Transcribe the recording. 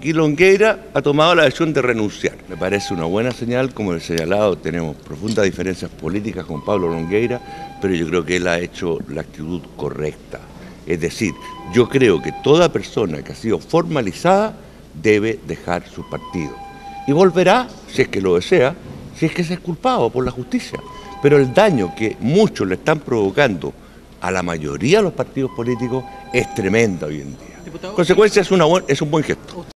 Aquí Longueira ha tomado la decisión de renunciar. Me parece una buena señal, como he señalado, tenemos profundas diferencias políticas con Pablo Longueira, pero yo creo que él ha hecho la actitud correcta. Es decir, yo creo que toda persona que ha sido formalizada debe dejar su partido. Y volverá, si es que lo desea, si es que se es culpado por la justicia. Pero el daño que muchos le están provocando a la mayoría de los partidos políticos es tremendo hoy en día. Consecuencia es, una buen- es un buen gesto.